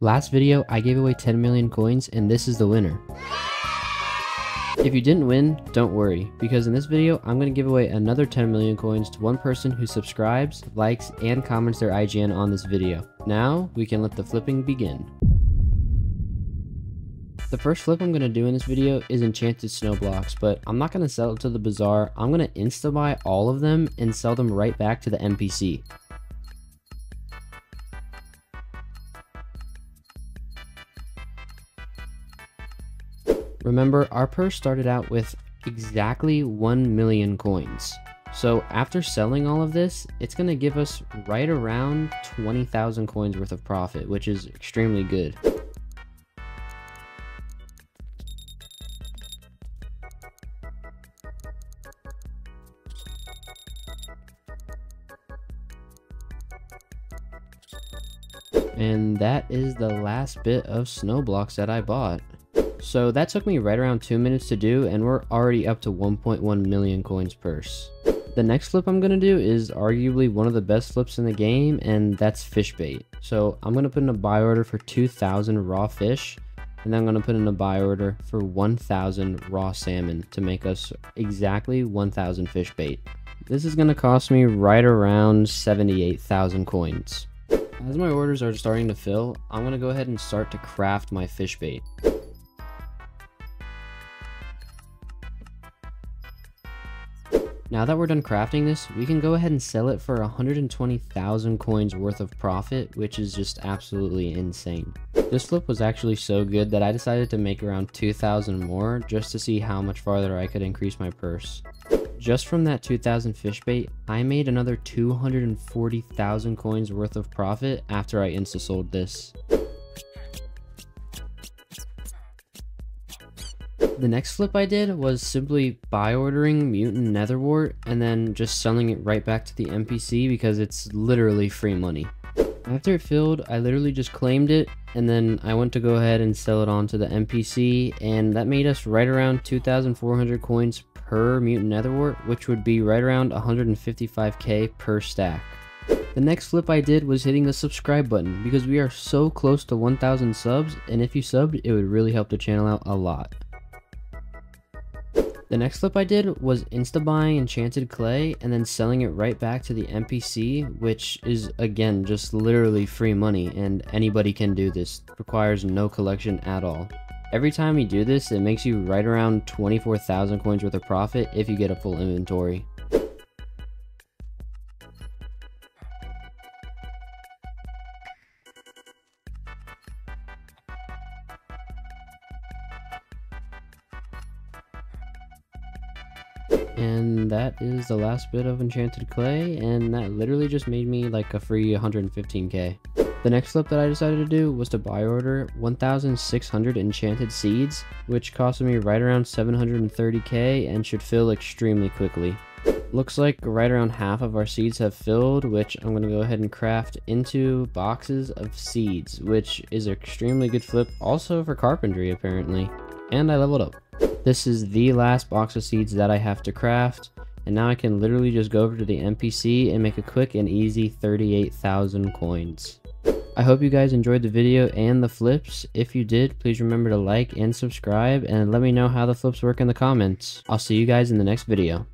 Last video, I gave away 10 million coins and this is the winner. If you didn't win, don't worry, because in this video, I'm going to give away another 10 million coins to one person who subscribes, likes, and comments their IGN on this video. Now, we can let the flipping begin. The first flip I'm going to do in this video is enchanted snow blocks, but I'm not going to sell it to the bazaar, I'm going to insta-buy all of them and sell them right back to the NPC. Remember, our purse started out with exactly 1 million coins. So after selling all of this, it's going to give us right around 20,000 coins worth of profit, which is extremely good. And that is the last bit of snow blocks that I bought. So that took me right around 2 minutes to do and we're already up to 1.1 million coins purse. The next flip I'm going to do is arguably one of the best flips in the game and that's fish bait. So I'm going to put in a buy order for 2,000 raw fish and then I'm going to put in a buy order for 1,000 raw salmon to make us exactly 1,000 fish bait. This is going to cost me right around 78,000 coins. As my orders are starting to fill, I'm going to go ahead and start to craft my fish bait. Now that we're done crafting this, we can go ahead and sell it for 120,000 coins worth of profit, which is just absolutely insane. This flip was actually so good that I decided to make around 2,000 more just to see how much farther I could increase my purse. Just from that 2,000 fish bait, I made another 240,000 coins worth of profit after I insta-sold this. The next flip I did was simply buy ordering Mutant Netherwart and then just selling it right back to the NPC because it's literally free money. After it filled, I literally just claimed it and then I went to go ahead and sell it on to the NPC and that made us right around 2,400 coins per Mutant Netherwart, which would be right around 155k per stack. The next flip I did was hitting the subscribe button because we are so close to 1000 subs and if you subbed it would really help the channel out a lot. The next flip I did was insta-buying enchanted clay and then selling it right back to the NPC, which is again just literally free money and anybody can do this, requires no collection at all. Every time you do this, it makes you right around 24,000 coins worth of profit if you get a full inventory. And that is the last bit of enchanted clay and that literally just made me like a free 115k the next flip that I decided to do was to buy order 1600 enchanted seeds which costed me right around 730k and should fill extremely quickly. Looks like right around half of our seeds have filled which i'm going to go ahead and craft into boxes of seeds which is an extremely good flip also for carpentry apparently. And i leveled up this is the last box of seeds that I have to craft. And now I can literally just go over to the NPC and make a quick and easy 38,000 coins. I hope you guys enjoyed the video and the flips. If you did, please remember to like and subscribe and let me know how the flips work in the comments. I'll see you guys in the next video.